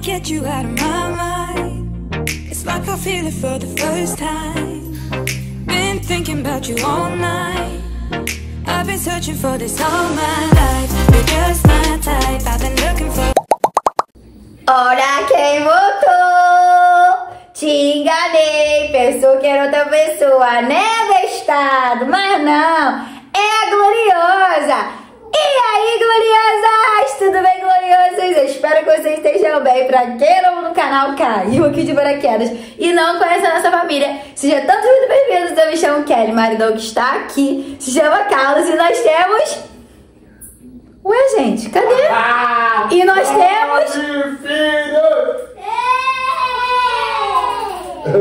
can't get you out of my mind. It's like I feel it for the first time. Been thinking about you all night. I've been searching for this all my life. You're just my type. I've been looking for. Olha quem voltou! Te enganei, pensou que era outra pessoa, né, bestado? Mas não, é a Gloriosa! E aí, gloriosas! Tudo bem, gloriosos? Eu espero que vocês estejam bem. Pra quem não no canal caiu aqui de paraquedas e não conhece a nossa família, seja todos muito bem-vindos. Eu me chamo Kelly, maridão que está aqui, se chama Carlos e nós temos... Ué, gente, cadê? Ah, E nós temos...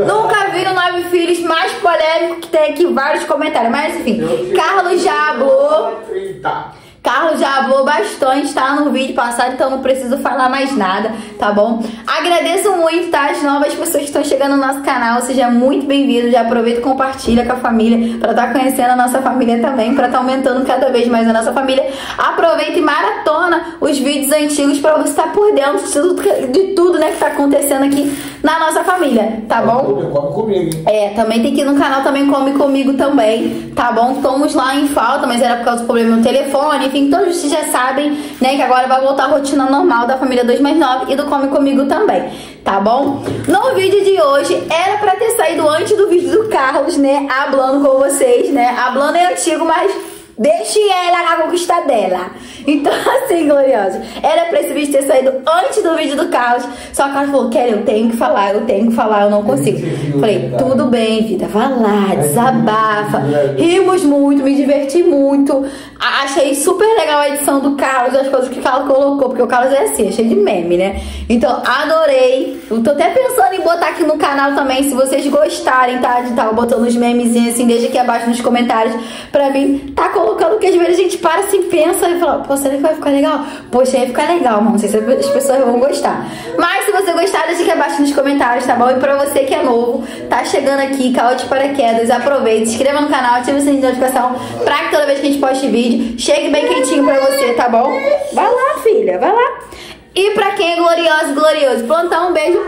Nunca vi no Nove Filhos mais polêmico que tem aqui vários comentários. Mas enfim, Carlos já falou. Carlos já falou bastante, tá? No vídeo passado, então não preciso falar mais nada, tá bom? Agradeço muito, tá? As novas pessoas que estão chegando no nosso canal, seja muito bem-vindo. Já aproveita e compartilha com a família pra estar tá conhecendo a nossa família também, pra estar tá aumentando cada vez mais a nossa família. Aproveita e maratona os vídeos antigos pra você estar tá por dentro de tudo, de tudo, né, que tá acontecendo aqui na nossa família, tá bom? Come comigo, hein? É, também tem que ir no canal também Come Comigo também, tá bom? Estamos lá em falta, mas era por causa do problema no telefone, enfim, todos vocês já sabem, né, que agora vai voltar a rotina normal da família 2 mais 9 e do Come Comigo também, tá bom? No vídeo de hoje, era pra ter saído antes do vídeo do Carlos, né, hablando com vocês, né, hablando é antigo, mas Deixe ela na conquista dela. Então, assim, gloriosos. Era pra esse vídeo ter saído antes do vídeo do Carlos. Só que Carlos falou: Kelly, eu tenho que falar, eu tenho que falar, eu não consigo. Falei: tudo bem, vida, vai lá, desabafa. Rimos muito, me diverti muito. Achei super legal a edição do Carlos, as coisas que o Carlos colocou, porque o Carlos é assim, é cheio de meme, né? Então, adorei. Eu tô até pensando em botar aqui no canal também, se vocês gostarem, tá? De estar botando os memezinhos assim, deixa aqui abaixo nos comentários pra mim tá colocando, que às vezes a gente para assim, pensa e fala, pô, será que vai ficar legal? Poxa, ia ficar legal, mano. Não sei se as pessoas vão gostar. Mas se você gostar, deixa aqui abaixo nos comentários, tá bom? E pra você que é novo, tá chegando aqui, caiu de paraquedas, aproveita, se inscreva no canal, ativa o sininho de notificação pra que toda vez que a gente poste vídeo, chegue bem quentinho pra você, tá bom? Vai lá, filha, vai lá. E pra quem é glorioso, glorioso, plantar um beijo.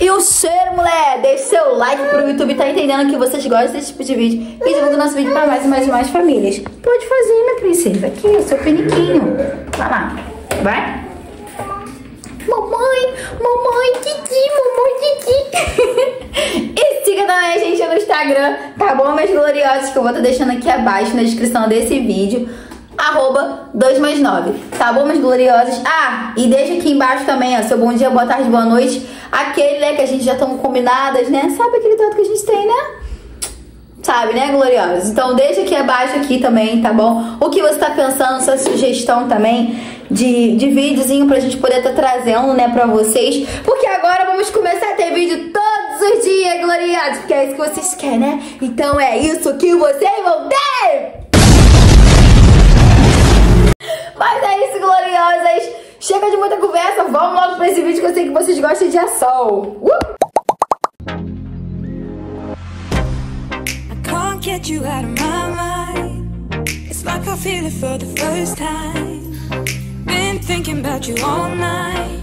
E o cheiro, mulher, deixe seu like pro YouTube tá entendendo que vocês gostam desse tipo de vídeo e divulga o nosso vídeo pra mais e mais e mais famílias. Pode fazer, minha princesa. Aqui, seu peniquinho. Vai lá. Vai. Mamãe, mamãe, Titi, mamãe, Titi. e siga também a gente no Instagram, tá bom, meus gloriosos? Que eu vou estar deixando aqui abaixo na descrição desse vídeo. Arroba 2 mais 9, tá bom, meus gloriosos? Ah, e deixa aqui embaixo também, ó, seu bom dia, boa tarde, boa noite. Aquele, né, que a gente já estão combinadas, né? Sabe aquele tanto que a gente tem, né? Sabe, né, gloriosos? Então deixa aqui abaixo aqui também, tá bom? O que você tá pensando, sua sugestão também de, de videozinho pra gente poder tá trazendo, né, pra vocês. Porque agora vamos começar a ter vídeo todos os dias, gloriosos, porque é isso que vocês querem, né? Então é isso que vocês vão ter! Mas é isso, gloriosas! Chega de muita conversa, vamos logo pra esse vídeo que eu sei que vocês gostam de ação. Uh! I can't get you out of my mind. It's like I feel it for the first time. Been thinking about you all night.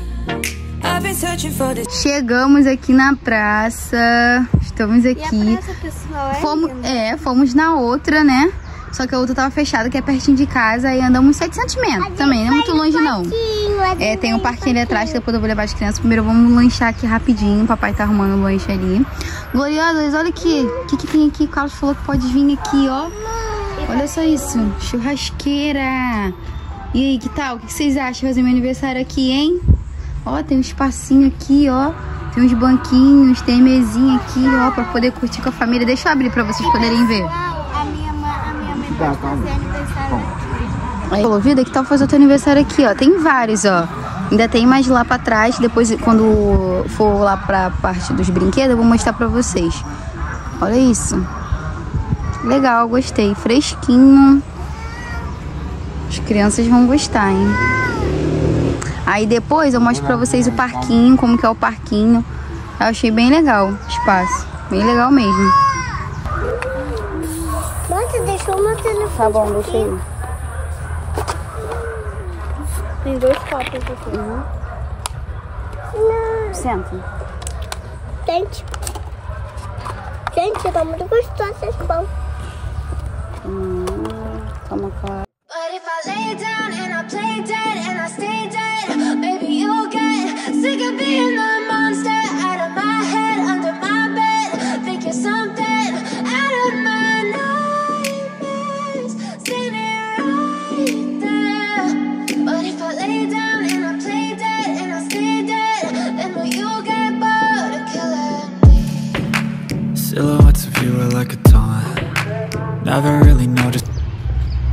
I've been searching for this. Chegamos aqui na praça. Estamos E a aqui. praça, pessoal, é Fomos, é, fomos na outra, né? Só que a outra tava fechada, que é pertinho de casa, e andamos 700 metros também, não é muito longe não. É, tem um parquinho ali atrás, que depois eu vou levar as crianças. Primeiro vamos lanchar aqui rapidinho, o papai tá arrumando o lanche ali. Gloriosas, olha aqui, o que que tem aqui? O Carlos falou que pode vir aqui, ó. Olha só isso, churrasqueira. E aí, que tal? O que que vocês acham de fazer meu aniversário aqui, hein? Ó, tem um espacinho aqui, ó. Tem uns banquinhos, tem mesinha aqui, ó, pra poder curtir com a família. Deixa eu abrir pra vocês poderem ver. Aniversário. Aí, falou, vida, que tal fazer o teu aniversário aqui, ó? Tem vários, ó. Ainda tem mais lá pra trás. Depois, quando for lá pra parte dos brinquedos, eu vou mostrar pra vocês. Olha isso. Legal, gostei. Fresquinho. As crianças vão gostar, hein? Aí depois eu mostro pra vocês o parquinho, como que é o parquinho. Eu achei bem legal o espaço. Bem legal mesmo. Nossa, deixou meu telefone. Tá bom, deixa aí. Tem dois copos aqui. Senta. Gente. Gente, tá muito gostoso esse pão. Hum, toma claro.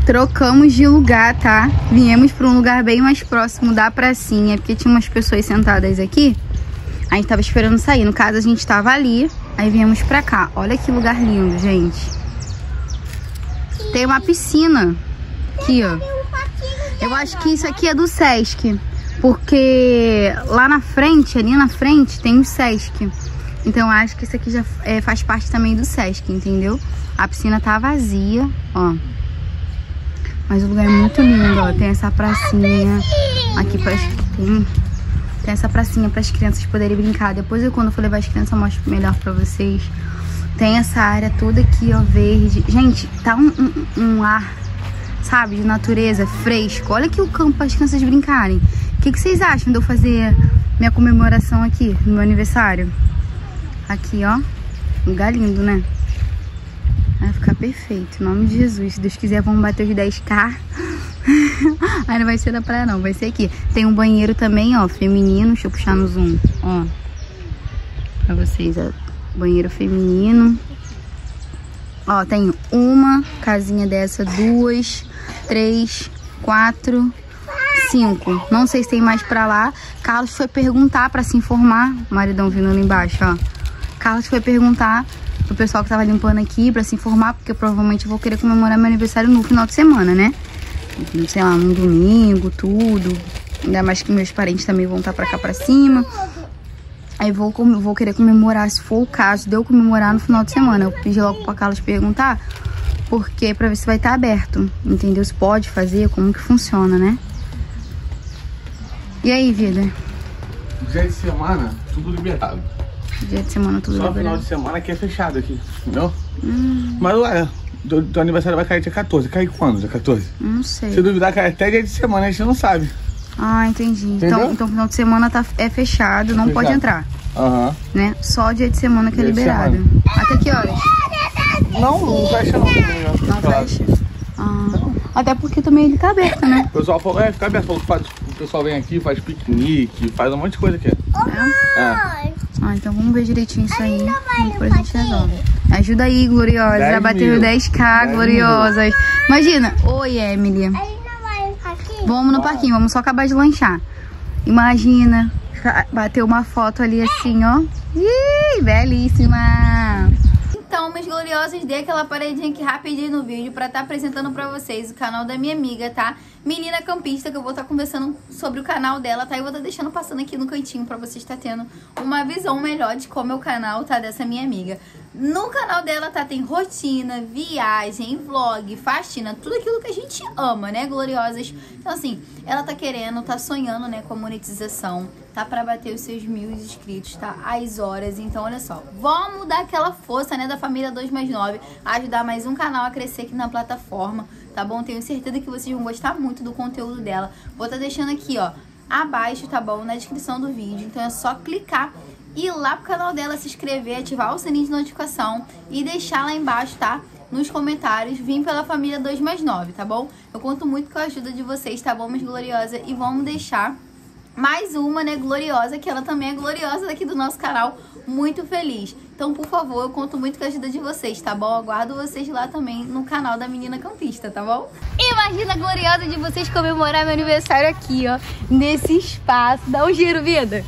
Trocamos de lugar, tá? Viemos pra um lugar bem mais próximo da pracinha, porque tinha umas pessoas sentadas aqui. A gente tava esperando sair. No caso, a gente tava ali, aí viemos pra cá. Olha que lugar lindo, gente. Tem uma piscina aqui, ó. Eu acho que isso aqui é do Sesc, porque lá na frente, ali na frente, tem o Sesc. Então acho que isso aqui já é, faz parte também do Sesc, entendeu? A piscina tá vazia, ó. Mas o lugar é muito lindo, ó. Tem essa pracinha aqui para tem, tem essa pracinha para as crianças poderem brincar. Depois eu quando for levar as crianças eu mostro melhor para vocês. Tem essa área toda aqui, ó, verde. Gente, tá um, um, um ar, sabe, de natureza fresco. Olha aqui o campo para as crianças brincarem. O que, que vocês acham de eu fazer minha comemoração aqui no meu aniversário? Aqui, ó. Lugar lindo, né? Vai ficar perfeito. Em nome de Jesus. Se Deus quiser, vamos bater os 10k. Aí não vai ser na praia, não. Vai ser aqui. Tem um banheiro também, ó, feminino. Deixa eu puxar no zoom, ó. Pra vocês, ó. Banheiro feminino. Ó, tem uma casinha dessa, duas, três, quatro, cinco. Não sei se tem mais pra lá. Carlos foi perguntar pra se informar. O maridão vindo ali embaixo, ó. Carlos foi perguntar pro pessoal que tava limpando aqui pra se informar, porque provavelmente eu vou querer comemorar meu aniversário no final de semana, né? Sei lá, no domingo, tudo. Ainda mais que meus parentes também vão estar pra cá pra cima. Aí vou, vou querer comemorar, se for o caso, de eu comemorar no final de semana. Eu pedi logo pra Carlos perguntar, porque pra ver se vai estar aberto, entendeu? Se pode fazer, como que funciona, né? E aí, vida? Dia de semana, tudo liberado. Dia de semana tudo Só final de semana que é fechado aqui, entendeu? Mas ué, teu, teu aniversário vai cair dia 14. Cai quando, dia 14? Não sei. Se duvidar, cai até dia de semana, a gente não sabe. Ah, entendi. Então, Entendeu? então final de semana tá, é fechado, não pode Fechado. entrar, Aham. né? Só dia de semana que é Dia de liberado. Até que horas? Não, não fecha não. Não fecha. Ah, até porque também ele tá aberto, né? O pessoal falou, é, fica aberto. Falou que faz- o pessoal vem aqui, faz piquenique, faz um monte de coisa aqui. É. Ah, então vamos ver direitinho isso aí. Depois a gente resolve. Ajuda aí, gloriosa. 10 Já bateu mil. 10k, 10 gloriosas. Imagina. Oi, Emily. Vamos no parquinho, vamos só acabar de lanchar. Imagina, bater uma foto ali assim, ó. Ih, belíssima! Então, meus gloriosos, dei aquela paredinha aqui rapidinho no vídeo pra estar apresentando pra vocês o canal da minha amiga, tá? Menina Campista, que eu vou estar conversando sobre o canal dela, tá? Eu vou estar deixando passando aqui no cantinho pra você estar tendo uma visão melhor de como é o canal, tá? Dessa minha amiga. No canal dela, tá? Tem rotina, viagem, vlog, faxina, tudo aquilo que a gente ama, né, gloriosas? Então, assim, ela tá querendo, tá sonhando, né, com a monetização, tá? Pra bater os seus mil inscritos, tá? Às horas. Então, olha só, vamos dar aquela força, né, da família 2 mais 9, ajudar mais um canal a crescer aqui na plataforma, tá bom? Tenho certeza que vocês vão gostar muito do conteúdo dela. Vou tá deixando aqui, ó, abaixo, tá bom? Na descrição do vídeo. Então é só clicar ir lá pro canal dela, se inscrever, ativar o sininho de notificação e deixar lá embaixo, tá? Nos comentários, vim pela família 2 mais 9, tá bom? Eu conto muito com a ajuda de vocês, tá bom, meus gloriosa? E vamos deixar mais uma, né, gloriosa, que ela também é gloriosa daqui do nosso canal, muito feliz. Então, por favor, eu conto muito com a ajuda de vocês, tá bom? Aguardo vocês lá também no canal da Menina Campista, tá bom? Imagina a gloriosa de vocês comemorar meu aniversário aqui, ó, nesse espaço. Dá um giro, vida!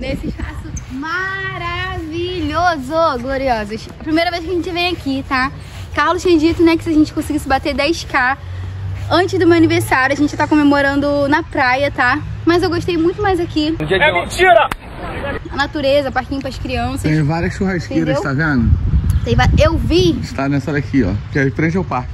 Nesse espaço maravilhoso, gloriosos. Primeira vez que a gente vem aqui, tá? Carlos tinha dito, né, que se a gente conseguisse bater 10k antes do meu aniversário, a gente tá comemorando na praia, tá? Mas eu gostei muito mais aqui. É mentira! A natureza, parquinho pras crianças. Tem várias churrasqueiras, Entendeu? tá vendo? Tem va- Eu vi, Está nessa daqui, ó. Que é frente ao parque.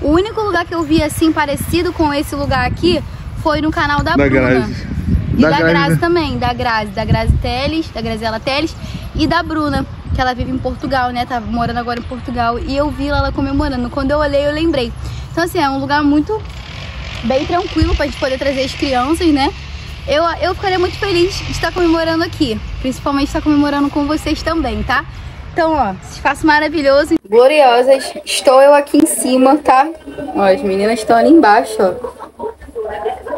o único lugar que eu vi assim parecido com esse lugar aqui foi no canal da, Da Bruna. Grazi. E Da da, Grazi, Grazi né? também, da Grazi, da Grazi Teles, da Graziela Teles e da Bruna, que ela vive em Portugal, né? Tá morando agora em Portugal. E eu vi ela comemorando. Quando eu olhei, eu lembrei. Então, assim, é um lugar muito bem tranquilo pra gente poder trazer as crianças, né? Eu, eu ficaria muito feliz de estar comemorando aqui. Principalmente estar comemorando com vocês também, tá? Então, ó, esse espaço maravilhoso. Gloriosas, estou eu aqui em cima, tá? Ó, as meninas estão ali embaixo, ó.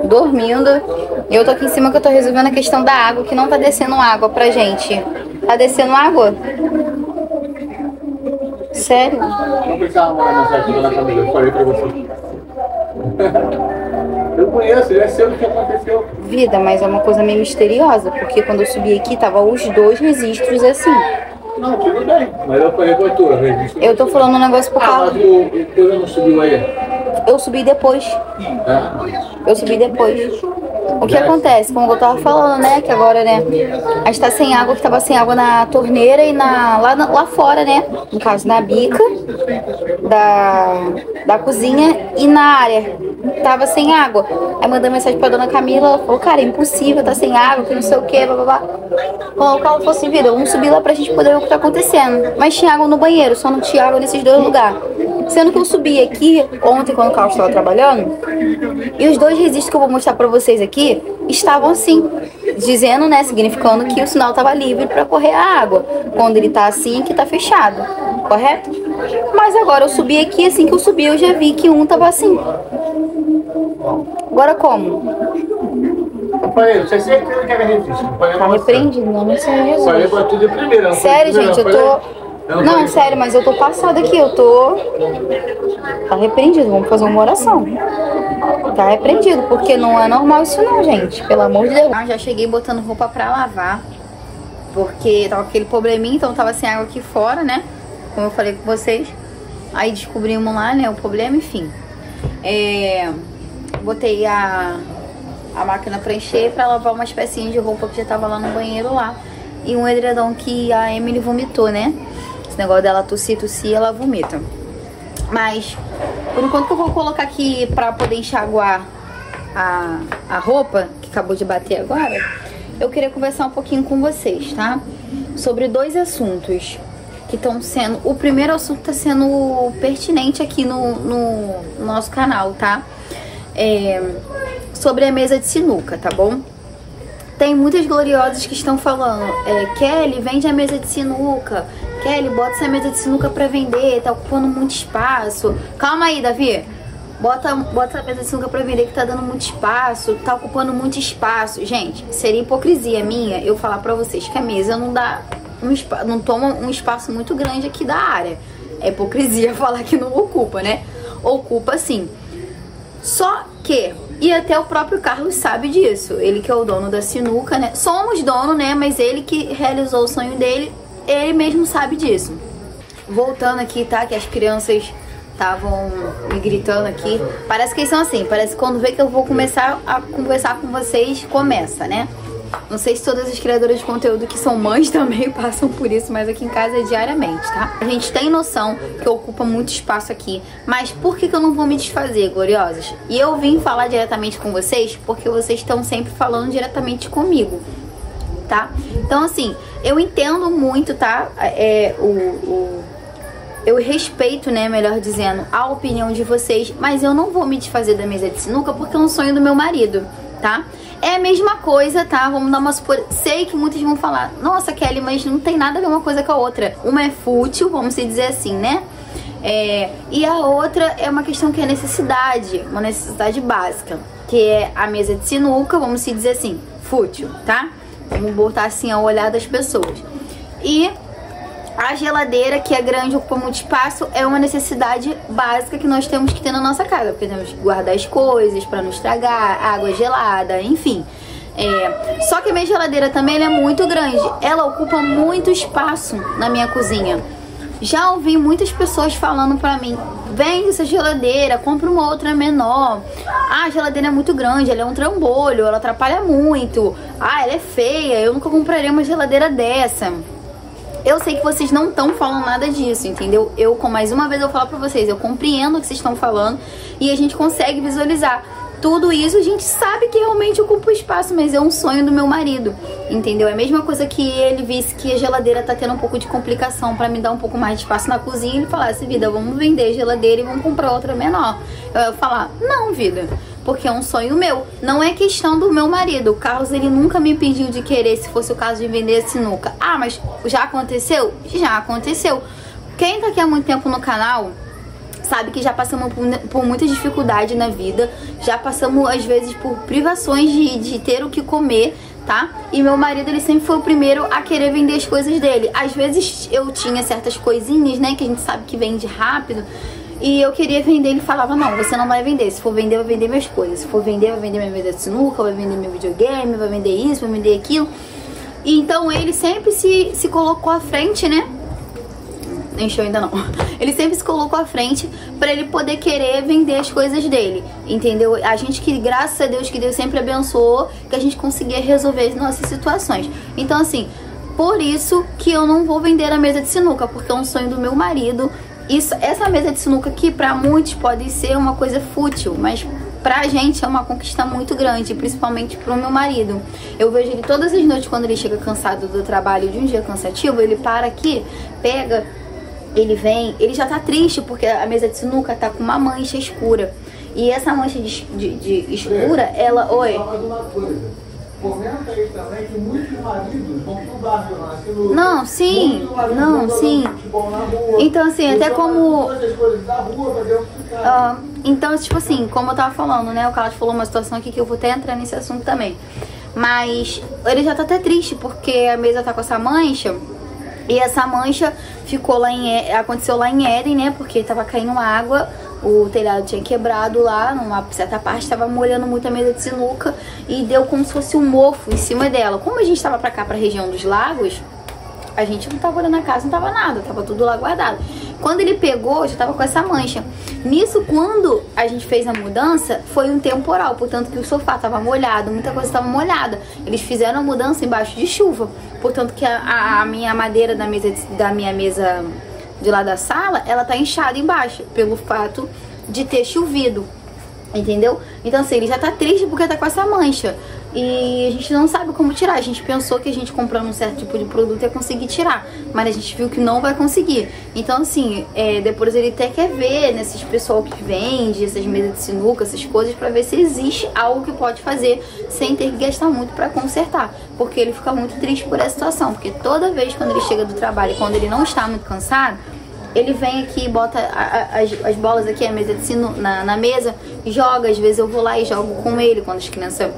Dormindo. E eu tô aqui em cima que eu tô resolvendo a questão da água, que não tá descendo água pra gente. Tá descendo água? Sério? Não precisava mandar mensagem pra dona Camila, eu falei pra você. Eu conheço, já sei o que aconteceu. Vida, mas é uma coisa meio misteriosa, porque quando eu subi aqui tava os dois registros assim. Não, tudo bem. Mas eu falei pra tu, eu registro. Eu tô falando um negócio pro Ah, carro. mas o o não subiu aí. Eu subi depois. Eu subi depois. O que acontece? Como eu tava falando, né? Que agora, né? A gente tá sem água, que tava sem água na torneira e na, lá, lá fora, né? No caso, na bica da, da cozinha e na área. Tava sem água. Aí mandei mensagem pra dona Camila, ela falou, cara, é impossível, tá sem água, que não sei o que, blá blá blá. Falou que ela falou assim, vida, vamos subir lá pra gente poder ver o que tá acontecendo. Mas tinha água no banheiro, só não tinha água nesses dois lugares. Sendo que eu subi aqui ontem quando o Carlos estava trabalhando, e os dois registros que eu vou mostrar pra vocês aqui estavam assim, dizendo, né, significando que o sinal estava livre para correr a água. Quando ele tá assim, que tá fechado, correto? Mas agora eu subi aqui, assim que eu subi, eu já vi que um tava assim. Agora como? Falei, você sempre que era registro. Falei Tá repreendido, não, não sei Eu Falei pra tu de primeira. não foi Sério, gente, eu falei- tô. Não, sério, mas eu tô passada aqui, eu tô. Tá repreendido, vamos fazer uma oração. Tá repreendido, porque não é normal isso não, gente. Pelo amor de Deus. Eu já cheguei botando roupa pra lavar. Porque tava aquele probleminha, então tava sem água aqui fora, né? Como eu falei com vocês. Aí descobrimos lá, né, o problema, enfim. É, botei a, a máquina pra encher pra lavar umas pecinhas de roupa que já tava lá no banheiro lá. E um edredom que a Emily vomitou, né? Esse negócio dela tossir, tossir, ela vomita. Mas, por enquanto que eu vou colocar aqui pra poder enxaguar a, a roupa, que acabou de bater agora, eu queria conversar um pouquinho com vocês, tá? Sobre dois assuntos que estão sendo. O primeiro assunto tá sendo pertinente aqui no, no, no nosso canal, tá? É, sobre a mesa de sinuca, tá bom? Tem muitas gloriosas que estão falando, é, Kelly, vende a mesa de sinuca. Kelly, bota essa mesa de sinuca pra vender, tá ocupando muito espaço. Calma aí, Davi. Bota, bota a mesa de sinuca pra vender que tá dando muito espaço, tá ocupando muito espaço. Gente, seria hipocrisia minha eu falar pra vocês que a mesa não dá um não toma um espaço muito grande aqui da área. É hipocrisia falar que não ocupa, né? Ocupa sim. Só que, e até o próprio Carlos sabe disso, ele que é o dono da sinuca, né? Somos dono, né? Mas ele que realizou o sonho dele, ele mesmo sabe disso. Voltando aqui, tá? Que as crianças estavam me gritando aqui. Parece que eles são assim, parece que quando vê que eu vou começar a conversar com vocês, começa, né? Não sei se todas as criadoras de conteúdo que são mães também passam por isso, mas aqui em casa é diariamente, tá? A gente tem noção que ocupa muito espaço aqui, mas por que, que eu não vou me desfazer, gloriosas? E eu vim falar diretamente com vocês porque vocês estão sempre falando diretamente comigo, tá? Então, assim, eu entendo muito, tá? É, o, o eu respeito, né, melhor dizendo, a opinião de vocês, mas eu não vou me desfazer da mesa de sinuca porque é um sonho do meu marido, tá? É a mesma coisa, tá? Vamos dar uma supor... Sei que muitos vão falar, nossa, Kelly, mas não tem nada a ver uma coisa com a outra. Uma é fútil, vamos se dizer assim, né? É, e a outra é uma questão que é necessidade, uma necessidade básica, que é a mesa de sinuca, vamos se dizer assim, fútil, tá? Vamos botar assim ao olhar das pessoas. E a geladeira, que é grande, ocupa muito espaço, é uma necessidade básica que nós temos que ter na nossa casa, porque temos que guardar as coisas para não estragar, água gelada, enfim. É, só que a minha geladeira também é muito grande, ela ocupa muito espaço na minha cozinha. Já ouvi muitas pessoas falando pra mim: vende essa geladeira, compra uma outra menor. Ah, a geladeira é muito grande, ela é um trambolho, ela atrapalha muito. Ah, ela é feia, eu nunca compraria uma geladeira dessa. Eu sei que vocês não estão falando nada disso, entendeu? Eu, mais uma vez, eu falo pra vocês, eu compreendo o que vocês estão falando e a gente consegue visualizar. Tudo isso a gente sabe que realmente ocupa espaço, mas é um sonho do meu marido, entendeu? É a mesma coisa que ele visse que a geladeira tá tendo um pouco de complicação para me dar um pouco mais de espaço na cozinha ele falasse, vida, vamos vender a geladeira e vamos comprar outra menor. Eu ia falar, não, vida, porque é um sonho meu. Não é questão do meu marido. O Carlos, ele nunca me pediu de querer, se fosse o caso de vender a sinuca. Ah, mas já aconteceu? Já aconteceu. Quem tá aqui há muito tempo no canal sabe que já passamos por, por muita dificuldade na vida, já passamos às vezes por privações de, de ter o que comer, tá? E meu marido, ele sempre foi o primeiro a querer vender as coisas dele. Às vezes eu tinha certas coisinhas, né, que a gente sabe que vende rápido, e eu queria vender, ele falava, não, você não vai vender. Se for vender, vai vender minhas coisas. Se for vender, vai vender minha mesa de sinuca, vai vender meu videogame, vai vender isso, vai vender aquilo. E então ele sempre se, se colocou à frente, né? Encheu ainda não. Ele sempre se colocou à frente para ele poder querer vender as coisas dele, entendeu? A gente que, graças a Deus, que Deus sempre abençoou, que a gente conseguia resolver as nossas situações. Então, assim, por isso que eu não vou vender a mesa de sinuca, porque é um sonho do meu marido. Isso, essa mesa de sinuca aqui, para muitos, pode ser uma coisa fútil, mas pra gente é uma conquista muito grande, principalmente pro meu marido. Eu vejo ele todas as noites quando ele chega cansado do trabalho de um dia cansativo, ele para aqui, pega ele vem, ele já tá triste porque a mesa de sinuca tá com uma mancha escura. E essa mancha de, de, de escura, ela. Oi. Comenta aí também que muitos maridos vão pro bar jogar sinuca. Não, sim. Não, sim. Então, assim, até como. Uh, então, tipo assim, como eu tava falando, né? O Carlos falou uma situação aqui que eu vou até entrar nesse assunto também. Mas ele já tá até triste porque a mesa tá com essa mancha. E essa mancha ficou lá em aconteceu lá em Éden, né? Porque tava caindo água, o telhado tinha quebrado lá, numa certa parte tava molhando muito a mesa de sinuca e deu como se fosse um mofo em cima dela. Como a gente tava para cá, para a região dos lagos, a gente não tava olhando a casa, não tava nada, tava tudo lá guardado. Quando ele pegou, já tava com essa mancha. Nisso, quando a gente fez a mudança, foi um temporal, portanto que o sofá tava molhado, muita coisa tava molhada. Eles fizeram a mudança embaixo de chuva, portanto que a, a minha madeira da mesa da minha mesa de lá da sala, ela tá inchada embaixo, pelo fato de ter chovido. Entendeu? Então assim, ele já tá triste porque tá com essa mancha e a gente não sabe como tirar. A gente pensou que a gente comprando um certo tipo de produto ia conseguir tirar, mas a gente viu que não vai conseguir. Então, assim, é, depois ele até quer ver nesses né, pessoal que vende essas mesas de sinuca, essas coisas, para ver se existe algo que pode fazer sem ter que gastar muito para consertar. Porque ele fica muito triste por essa situação. Porque toda vez quando ele chega do trabalho, quando ele não está muito cansado, ele vem aqui bota as, as, bolas aqui a mesa de sinu, na, na mesa, joga, às vezes eu vou lá e jogo com ele quando as crianças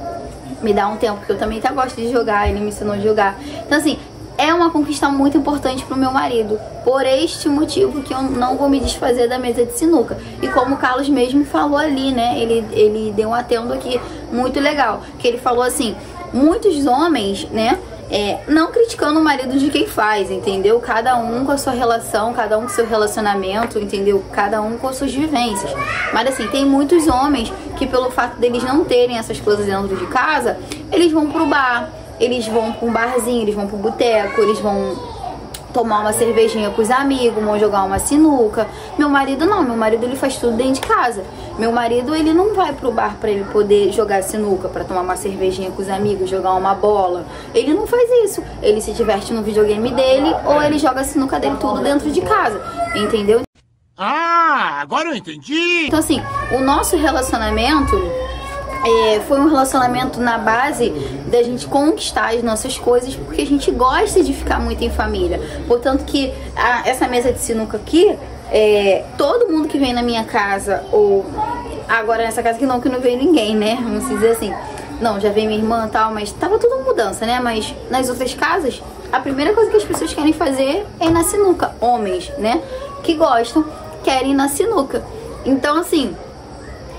me dá um tempo, porque eu também tá gosto de jogar, ele me ensinou a jogar. Então, assim, é uma conquista muito importante pro meu marido. Por este motivo que eu não vou me desfazer da mesa de sinuca. E como o Carlos mesmo falou ali, né? Ele, ele deu um atendo aqui muito legal. Que ele falou assim, muitos homens, né? É, não criticando o marido de quem faz, entendeu? Cada um com a sua relação, cada um com seu relacionamento, entendeu? Cada um com as suas vivências. Mas assim, tem muitos homens que pelo fato deles não terem essas coisas dentro de casa, eles vão pro bar, eles vão um barzinho, eles vão pro boteco, eles vão tomar uma cervejinha com os amigos, vão jogar uma sinuca. Meu marido não, meu marido ele faz tudo dentro de casa. Meu marido ele não vai pro bar para ele poder jogar sinuca, para tomar uma cervejinha com os amigos, jogar uma bola. Ele não faz isso. Ele se diverte no videogame dele ou ele joga a sinuca dele tudo dentro de casa, entendeu? Ah, agora eu entendi. Então assim, o nosso relacionamento é, foi um relacionamento na base da gente conquistar as nossas coisas, porque a gente gosta de ficar muito em família. Portanto que a, essa mesa de sinuca aqui, é, todo mundo que vem na minha casa, ou agora nessa casa que não, que não veio ninguém, né? Vamos dizer assim. Não, já veio minha irmã e tal, mas tava tudo mudança, né? Mas nas outras casas, a primeira coisa que as pessoas querem fazer é ir na sinuca. Homens, né? Que gostam, querem ir na sinuca. Então, assim,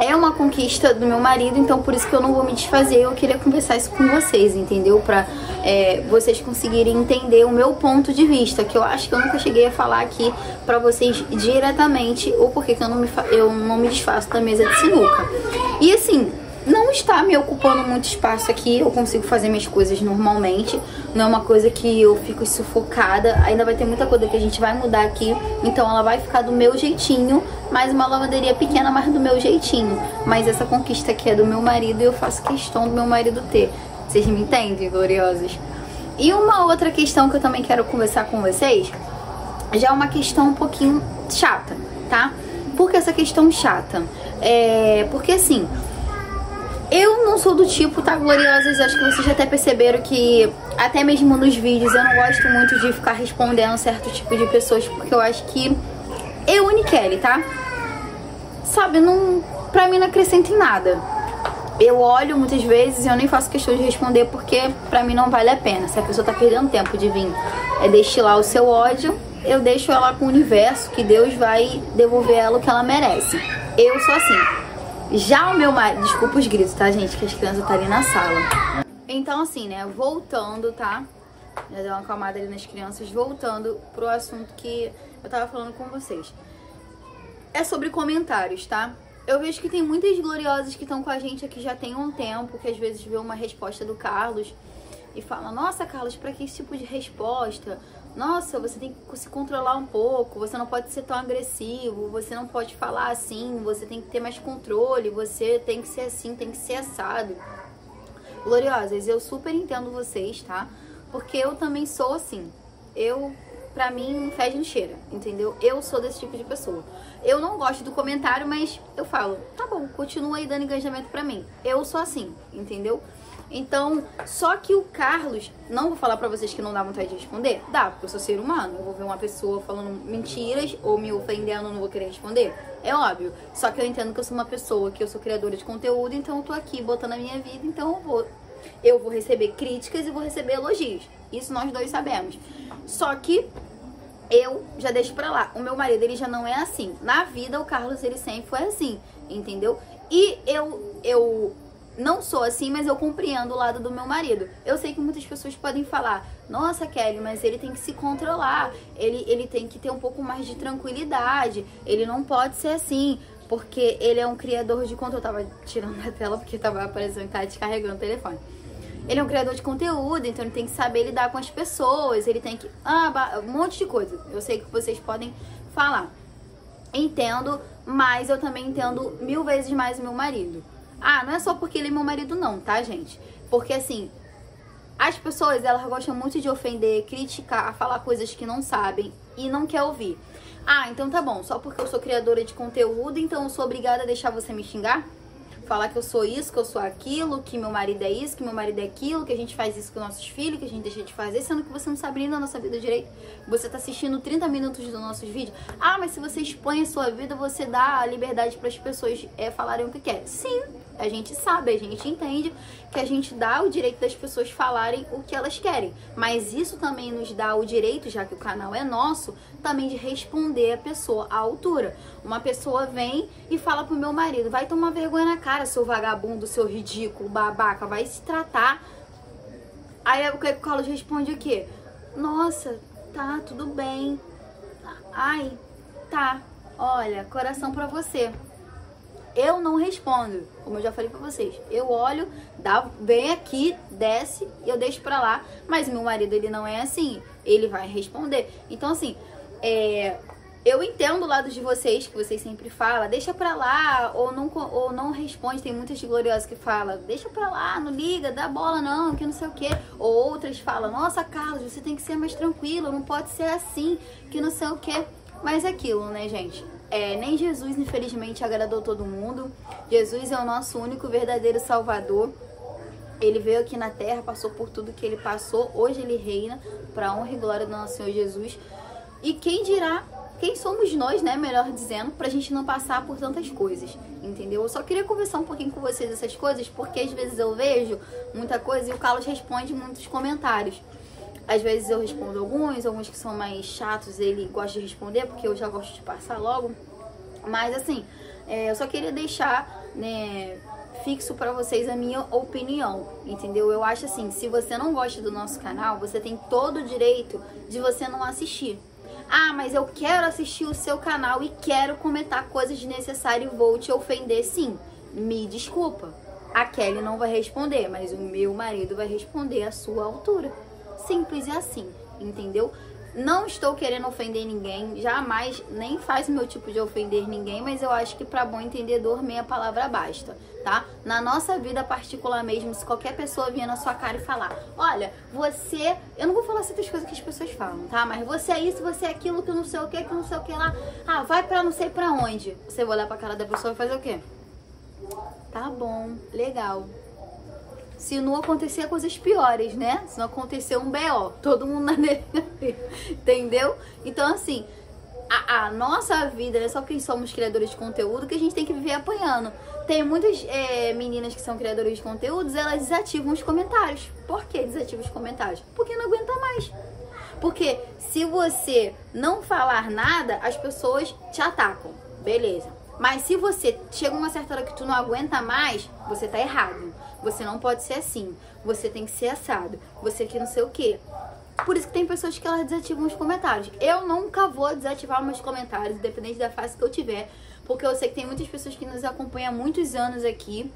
é uma conquista do meu marido, então por isso que eu não vou me desfazer. Eu queria conversar isso com vocês, entendeu? Pra é, vocês conseguirem entender o meu ponto de vista, que eu acho que eu nunca cheguei a falar aqui pra vocês diretamente o porquê que eu não me, eu não me desfaço da mesa de sinuca. E assim, não, está me ocupando muito espaço aqui, eu consigo fazer minhas coisas normalmente. Não é uma coisa que eu fico sufocada. Ainda vai ter muita coisa que a gente vai mudar aqui. Então ela vai ficar do meu jeitinho. Mais uma lavanderia pequena, mas do meu jeitinho. Mas essa conquista aqui é do meu marido e eu faço questão do meu marido ter. Vocês me entendem, gloriosos? E uma outra questão que eu também quero conversar com vocês já é uma questão um pouquinho chata, tá? Por que essa questão chata? É porque assim, eu não sou do tipo, tá, gloriosas? Acho que vocês até perceberam que, até mesmo nos vídeos, eu não gosto muito de ficar respondendo certo tipo de pessoas, porque eu acho que eu, Unikelly, tá? Sabe, não, pra mim não acrescenta em nada. Eu olho muitas vezes e eu nem faço questão de responder porque pra mim não vale a pena. Se a pessoa tá perdendo tempo de vir é destilar o seu ódio, eu deixo ela com o universo, que Deus vai devolver ela o que ela merece. Eu sou assim. Já o meu marido. Desculpa os gritos, tá, gente? Que as crianças estão tá ali na sala. Então, assim, né? Voltando, tá? Já deu uma acalmada ali nas crianças. Voltando pro assunto que eu tava falando com vocês. É sobre comentários, tá? Eu vejo que tem muitas gloriosas que estão com a gente aqui já tem um tempo, que às vezes vê uma resposta do Carlos e fala: Nossa, Carlos, pra que esse tipo de resposta? Nossa, você tem que se controlar um pouco, você não pode ser tão agressivo, você não pode falar assim, você tem que ter mais controle, você tem que ser assim, tem que ser assado. Gloriosas, eu super entendo vocês, tá? Porque eu também sou assim. Eu, pra mim, fede não cheira, entendeu? Eu sou desse tipo de pessoa. Eu não gosto do comentário, mas eu falo, tá bom, continua aí dando engajamento pra mim. Eu sou assim, entendeu? Então, só que o Carlos, não vou falar pra vocês que não dá vontade de responder, dá, porque eu sou ser humano. Eu vou ver uma pessoa falando mentiras ou me ofendendo, não vou querer responder. É óbvio. Só que eu entendo que eu sou uma pessoa, que eu sou criadora de conteúdo, então eu tô aqui botando a minha vida, então eu vou. Eu vou receber críticas e vou receber elogios. Isso nós dois sabemos. Só que eu já deixo pra lá. O meu marido, ele já não é assim. Na vida, o Carlos, ele sempre foi assim, entendeu? E eu, eu não sou assim, mas eu compreendo o lado do meu marido. Eu sei que muitas pessoas podem falar: "Nossa, Kelly, mas ele tem que se controlar. Ele ele tem que ter um pouco mais de tranquilidade. Ele não pode ser assim, porque ele é um criador de conteúdo". Eu tava tirando a tela porque tava aparecendo que tava descarregando o telefone. Ele é um criador de conteúdo, então ele tem que saber lidar com as pessoas, ele tem que ah, um monte de coisa. Eu sei que vocês podem falar. Entendo, mas eu também entendo mil vezes mais o meu marido. Ah, não é só porque ele é meu marido não, tá, gente? Porque assim, as pessoas, elas gostam muito de ofender, criticar, falar coisas que não sabem e não quer ouvir. Ah, então tá bom, só porque eu sou criadora de conteúdo, então eu sou obrigada a deixar você me xingar? falar que eu sou isso, que eu sou aquilo, que meu marido é isso, que meu marido é aquilo, que a gente faz isso com nossos filhos, que a gente deixa de fazer, sendo que você não sabe nem da nossa vida direito. Você tá assistindo 30 minutos dos nossos vídeos. Ah, mas se você expõe a sua vida, você dá a liberdade para as pessoas é, falarem o que quer. Sim, a gente sabe, a gente entende que a gente dá o direito das pessoas falarem o que elas querem. Mas isso também nos dá o direito, já que o canal é nosso, também de responder a pessoa à altura. Uma pessoa vem e fala pro meu marido: vai tomar vergonha na cara, seu vagabundo, seu ridículo, babaca, vai se tratar. Aí o Carlos responde o quê? Nossa, tá, tudo bem. Ai, tá. Olha, coração pra você. Eu não respondo, como eu já falei pra vocês. Eu olho, dá, vem aqui, desce e eu deixo pra lá. Mas meu marido, ele não é assim. Ele vai responder. Então, assim, é, eu entendo o lado de vocês, que vocês sempre falam, deixa pra lá, ou não, ou não responde. Tem muitas gloriosas que falam, deixa pra lá, não liga, dá bola não, que não sei o que. Ou outras falam, nossa, Carlos, você tem que ser mais tranquilo, não pode ser assim, que não sei o que. Mas é aquilo, né, gente? É, nem Jesus, infelizmente, agradou todo mundo. Jesus é o nosso único verdadeiro Salvador. Ele veio aqui na terra, passou por tudo que ele passou. Hoje ele reina para honra e glória do nosso Senhor Jesus. E quem dirá, quem somos nós, né, melhor dizendo, pra gente não passar por tantas coisas, entendeu? Eu só queria conversar um pouquinho com vocês essas coisas, porque às vezes eu vejo muita coisa e o Carlos responde muitos comentários. Às vezes eu respondo alguns, alguns que são mais chatos ele gosta de responder, porque eu já gosto de passar logo. Mas assim, é, eu só queria deixar, né, fixo para vocês a minha opinião, entendeu? Eu acho assim, se você não gosta do nosso canal, você tem todo o direito de você não assistir. Ah, mas eu quero assistir o seu canal e quero comentar coisas desnecessárias e vou te ofender sim. Me desculpa. A Kelly não vai responder, mas o meu marido vai responder à sua altura. Simples e assim, entendeu? Não estou querendo ofender ninguém, jamais, nem faz meu tipo de ofender ninguém, mas eu acho que para bom entendedor meia palavra basta, tá? Na nossa vida particular mesmo, se qualquer pessoa vier na sua cara e falar, olha, você, eu não vou falar certas coisas que as pessoas falam, tá? Mas você é isso, você é aquilo, que não sei o que, que não sei o que lá, ah, vai pra não sei pra onde. Você vai olhar pra cara da pessoa e fazer o quê? Tá bom, legal se não acontecer coisas piores, né? Se não acontecer um BO, todo mundo na entendeu? Então, assim, a, a, nossa vida, é só que somos criadores de conteúdo, que a gente tem que viver apanhando. Tem muitas é, meninas que são criadoras de conteúdos, elas desativam os comentários. Por que desativam os comentários? Porque não aguenta mais. Porque se você não falar nada, as pessoas te atacam. Beleza. Mas se você chega uma certa hora que tu não aguenta mais, você tá errado. Você não pode ser assim. Você tem que ser assado. Você que não sei o quê. Por isso que tem pessoas que elas desativam os comentários. Eu nunca vou desativar meus comentários, independente da fase que eu tiver. Porque eu sei que tem muitas pessoas que nos acompanham há muitos anos aqui.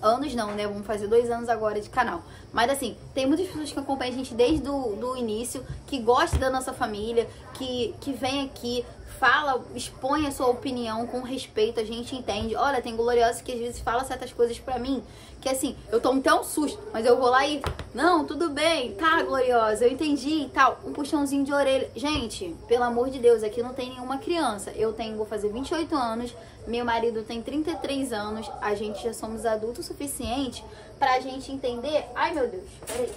Anos não, né? Vamos fazer dois anos agora de canal. Mas assim, tem muitas pessoas que acompanham a gente desde o início, que gostam da nossa família, que, que vem aqui, fala, expõe a sua opinião com respeito, a gente entende. Olha, tem gloriosos que às vezes fala certas coisas pra mim, que assim, eu tomo até um susto, mas eu vou lá e, não, tudo bem, tá, gloriosa, eu entendi e tal. Um puxãozinho de orelha. Gente, pelo amor de Deus, aqui não tem nenhuma criança. Eu tenho, vou fazer 28 anos, meu marido tem 33 anos, a gente já somos adultos o suficiente pra gente entender. Ai, meu Deus, peraí.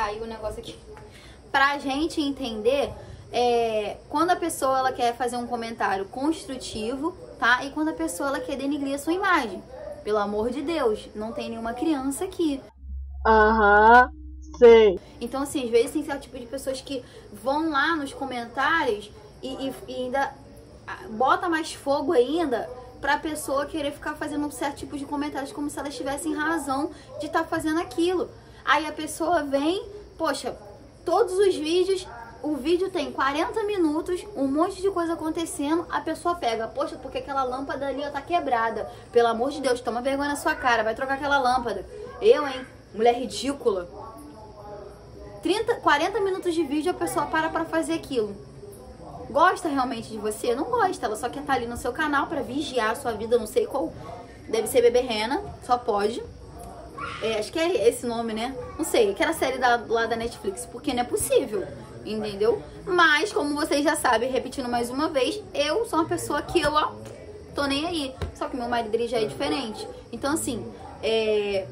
caiu o negócio aqui. Pra gente entender é, quando a pessoa ela quer fazer um comentário construtivo, tá? E quando a pessoa ela quer denigrir a sua imagem. Pelo amor de Deus, não tem nenhuma criança aqui. Aham, Então, assim, às vezes tem certo tipo de pessoas que vão lá nos comentários e, e, e ainda bota mais fogo ainda pra pessoa querer ficar fazendo um certo tipo de comentários como se elas tivessem razão de estar tá fazendo aquilo. Aí a pessoa vem, poxa, todos os vídeos, o vídeo tem 40 minutos, um monte de coisa acontecendo, a pessoa pega, poxa, porque aquela lâmpada ali tá quebrada. Pelo amor de Deus, toma vergonha na sua cara, vai trocar aquela lâmpada. Eu, hein? Mulher ridícula. 30, 40 minutos de vídeo a pessoa para pra fazer aquilo. Gosta realmente de você? Não gosta, ela só quer estar tá ali no seu canal para vigiar a sua vida, não sei qual. Deve ser Bebê Rena, só pode. É, acho que é esse nome, né? Não sei, aquela série da, lá da Netflix, porque não é possível, entendeu? Mas, como vocês já sabem, repetindo mais uma vez, eu sou uma pessoa que eu, ó, tô nem aí. Só que meu marido já é diferente. Então, assim, é...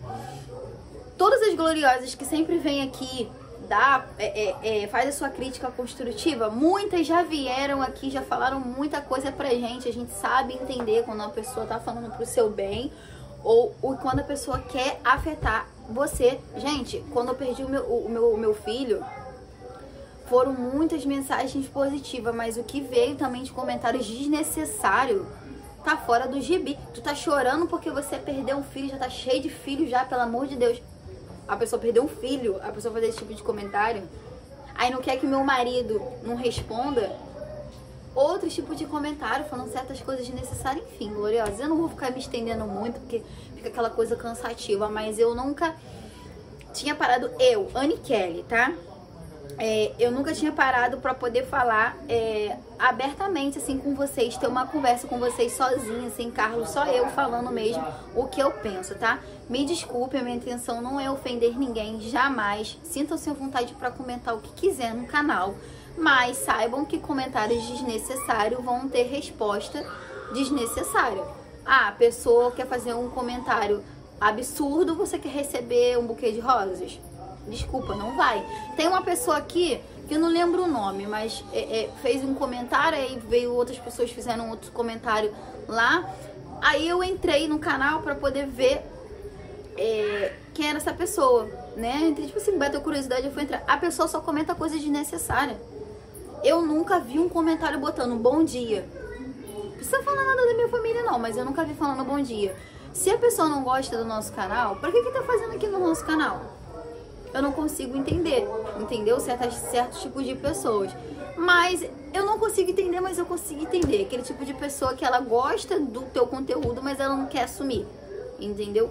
todas as gloriosas que sempre vêm aqui dá, é, é, é, faz a sua crítica construtiva. Muitas já vieram aqui, já falaram muita coisa pra gente. A gente sabe entender quando uma pessoa tá falando pro seu bem ou, ou quando a pessoa quer afetar você. Gente, quando eu perdi o meu, o meu, o meu filho, foram muitas mensagens positivas, mas o que veio também de comentários desnecessário tá fora do gibi. Tu tá chorando porque você perdeu um filho, já tá cheio de filho já, pelo amor de Deus. A pessoa perdeu um filho, a pessoa fazer esse tipo de comentário. Aí não quer que meu marido não responda outros tipos de comentário, falando certas coisas desnecessárias, enfim, gloriosas. Eu não vou ficar me estendendo muito, porque fica aquela coisa cansativa, mas eu nunca tinha parado, eu, Anne Kelly, tá? É, eu nunca tinha parado para poder falar é, abertamente assim com vocês, ter uma conversa com vocês sozinha, sem Carlos, só eu falando mesmo o que eu penso, tá? Me desculpe, a minha intenção não é ofender ninguém, jamais. Sintam-se à vontade para comentar o que quiser no canal mas saibam que comentários desnecessários vão ter resposta desnecessária. Ah, a pessoa quer fazer um comentário absurdo, você quer receber um buquê de rosas? Desculpa, não vai. Tem uma pessoa aqui que eu não lembro o nome, mas é, é, fez um comentário, aí veio outras pessoas fizeram outro comentário lá. Aí eu entrei no canal para poder ver é, quem era essa pessoa, né? Entrei, tipo assim, bateu curiosidade, eu fui entrar. A pessoa só comenta coisas desnecessárias. Eu nunca vi um comentário botando bom dia. Não precisa falar nada da minha família, não, mas eu nunca vi falando bom dia. Se a pessoa não gosta do nosso canal, por que que tá fazendo aqui no nosso canal? Eu não consigo entender, entendeu? Certos tipos de pessoas. Mas eu não consigo entender, mas eu consigo entender. Aquele tipo de pessoa que ela gosta do teu conteúdo, mas ela não quer assumir. Entendeu?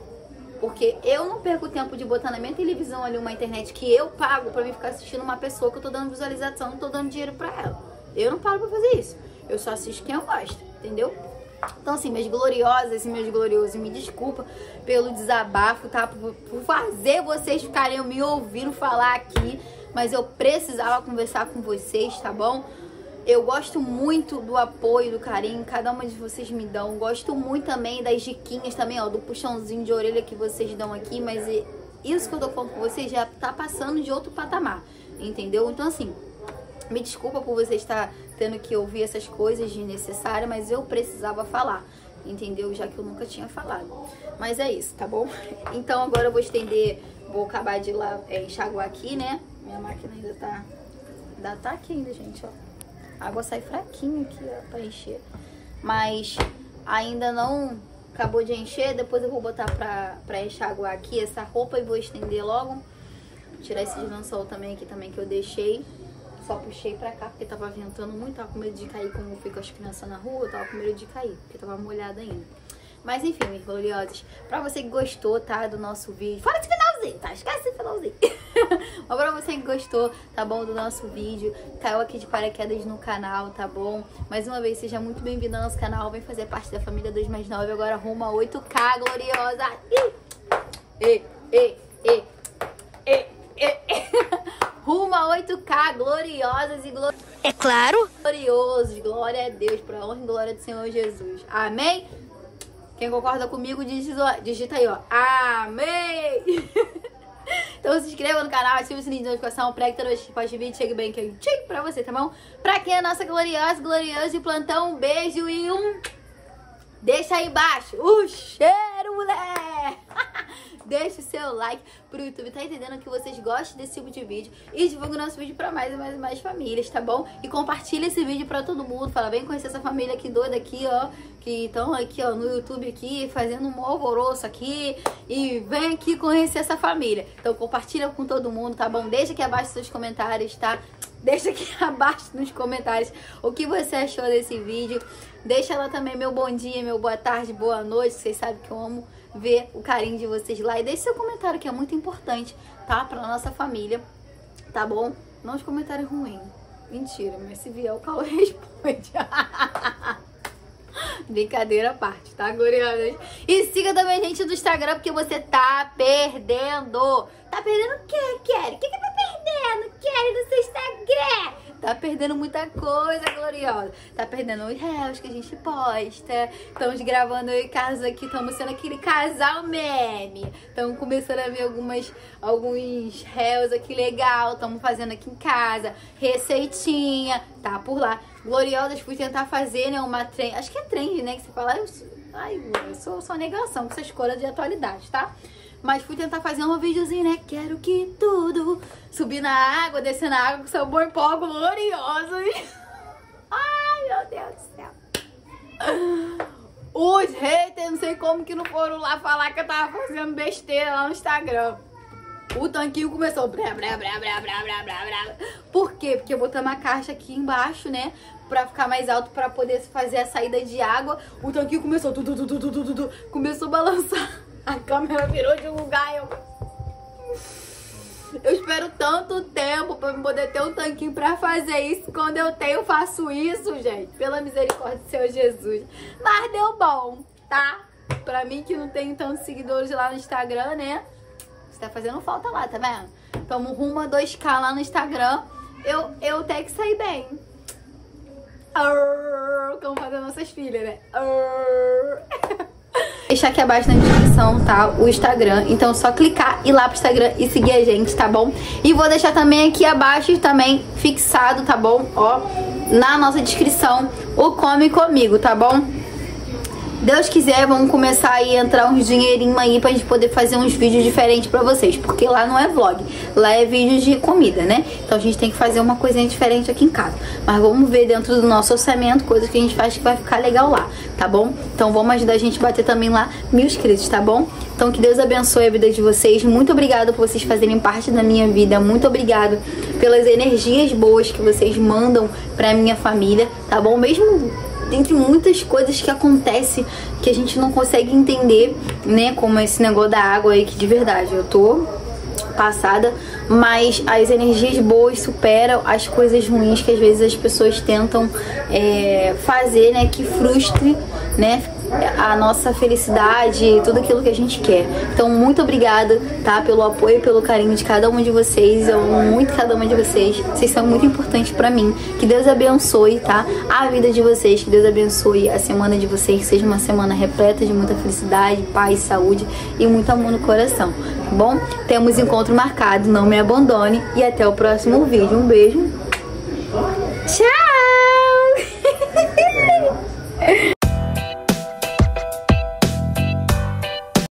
Porque eu não perco tempo de botar na minha televisão ali uma internet que eu pago pra mim ficar assistindo uma pessoa que eu tô dando visualização, não tô dando dinheiro pra ela. Eu não paro pra fazer isso. Eu só assisto quem eu gosto, entendeu? Então, assim, meus gloriosas e meus gloriosos, me desculpa pelo desabafo, tá? Por, por fazer vocês ficarem me ouvindo falar aqui. Mas eu precisava conversar com vocês, tá bom? Eu gosto muito do apoio, do carinho que cada uma de vocês me dão. Gosto muito também das diquinhas também, ó, do puxãozinho de orelha que vocês dão aqui, mas isso que eu tô falando com vocês já tá passando de outro patamar, entendeu? Então assim, me desculpa por você estar tendo que ouvir essas coisas desnecessárias, mas eu precisava falar, entendeu? Já que eu nunca tinha falado. Mas é isso, tá bom? Então agora eu vou estender, vou acabar de lá é, enxaguar aqui, né? Minha máquina ainda tá, ainda tá aqui ainda, gente, ó. A água sai fraquinho aqui, ó, pra encher. Mas ainda não acabou de encher. Depois eu vou botar pra, pra enxaguar aqui essa roupa e vou estender logo. Tirar esse lençol também aqui também que eu deixei. Só puxei pra cá porque tava ventando muito. Tava com medo de cair como fica as crianças na rua. Eu tava com medo de cair, porque tava molhada ainda. Mas enfim, meus gloriosos, pra você que gostou, tá, do nosso vídeo, fora esse finalzinho, tá? Esquece esse finalzinho. Mas pra você que gostou, tá bom, do nosso vídeo, caiu aqui de paraquedas no canal, tá bom? Mais uma vez, seja muito bem-vindo ao nosso canal, vem fazer parte da família 2 mais 9, agora rumo a 8K, gloriosa! E, e, e, e, e, rumo a 8K, gloriosas e gloriosas. É claro. Gloriosos, glória a Deus, pra honra e glória do Senhor Jesus. Amém? Quem concorda comigo, digita, digita aí, ó. Amém! então se inscreva no canal, ative o sininho de notificação, pregue todas as pós de vídeo, chegue bem quentinho pra você, tá bom? Pra quem é nossa gloriosa, gloriosa de plantão, um beijo e um... Deixa aí embaixo o cheiro, mulher! Deixa o seu like pro YouTube, tá entendendo que vocês gostam desse tipo de vídeo e divulga o nosso vídeo pra mais e mais e mais famílias, tá bom? E compartilha esse vídeo pra todo mundo, fala bem conhecer essa família aqui doida aqui, ó, que estão aqui, ó, no YouTube aqui, fazendo um alvoroço aqui e vem aqui conhecer essa família. Então compartilha com todo mundo, tá bom? Deixa aqui abaixo seus comentários, tá? Deixa aqui abaixo nos comentários o que você achou desse vídeo. Deixa lá também meu bom dia, meu boa tarde, boa noite. Vocês sabem que eu amo ver o carinho de vocês lá. E deixe seu comentário, que é muito importante, tá? Pra nossa família, tá bom? Não os comentários ruins. Mentira, mas se vier o Cauê responde. Brincadeira à parte, tá, gloriosa? E siga também a gente do Instagram, porque você tá perdendo. Tá perdendo o quê, Kelly? O que que tá perdendo, Kelly, no seu Instagram? Tá perdendo muita coisa, gloriosa. Tá perdendo os réus que a gente posta. Estamos gravando eu e Carlos aqui, estamos sendo aquele casal meme. Estamos começando a ver algumas, alguns réus aqui legal. Estamos fazendo aqui em casa. Receitinha, tá por lá. Gloriosas, fui tentar fazer, né, uma trend. Acho que é trend, né, que você fala. Ai, eu sou só negação com essas coisas de atualidade, tá? Mas fui tentar fazer um videozinho, né? Quero que tudo subir na água, descer na água com sabor em pó glorioso. Ai, meu Deus do céu. Os haters, não sei como que não foram lá falar que eu tava fazendo besteira lá no Instagram. O tanquinho começou brá, brá, brá, brá, brá, brá, brá. Por quê? Porque eu botei uma caixa aqui embaixo, né? Pra ficar mais alto, pra poder fazer a saída de água. O tanquinho começou, tu, tu, tu, tu, tu, tu, tu, começou a balançar. A câmera virou de lugar e eu... Eu espero tanto tempo pra poder ter um tanquinho pra fazer isso. Quando eu tenho, eu faço isso, gente. Pela misericórdia do Senhor Jesus. Mas deu bom, tá? Pra mim que não tem tantos seguidores lá no Instagram, né? Você tá fazendo falta lá, tá vendo? Tamo rumo a 2k lá no Instagram. Eu, eu tenho que sair bem. Arr, como fazer nossas filhas, né? deixar aqui abaixo na descrição, tá? O Instagram. Então é só clicar e ir lá pro Instagram e seguir a gente, tá bom? E vou deixar também aqui abaixo também fixado, tá bom? Ó, na nossa descrição, o Come Comigo, tá bom? Deus quiser, vamos começar a entrar uns dinheirinhos aí pra gente poder fazer uns vídeos diferentes pra vocês. Porque lá não é vlog, lá é vídeo de comida, né? Então a gente tem que fazer uma coisinha diferente aqui em casa. Mas vamos ver dentro do nosso orçamento, coisas que a gente faz que vai ficar legal lá, tá bom? Então vamos ajudar a gente a bater também lá mil inscritos, tá bom? Então que Deus abençoe a vida de vocês. Muito obrigada por vocês fazerem parte da minha vida. Muito obrigado pelas energias boas que vocês mandam pra minha família, tá bom? Mesmo dentre muitas coisas que acontecem que a gente não consegue entender, né? Como esse negócio da água aí, que de verdade eu tô passada, mas as energias boas superam as coisas ruins que às vezes as pessoas tentam é, fazer, né? Que frustre, né? A nossa felicidade, tudo aquilo que a gente quer. Então, muito obrigada, tá? Pelo apoio, pelo carinho de cada uma de vocês. Eu amo muito cada uma de vocês. Vocês são muito importantes para mim. Que Deus abençoe, tá? A vida de vocês, que Deus abençoe a semana de vocês, que seja uma semana repleta de muita felicidade, paz, saúde e muito amor no coração, tá bom? Temos encontro marcado, não me abandone e até o próximo vídeo. Um beijo. Tchau!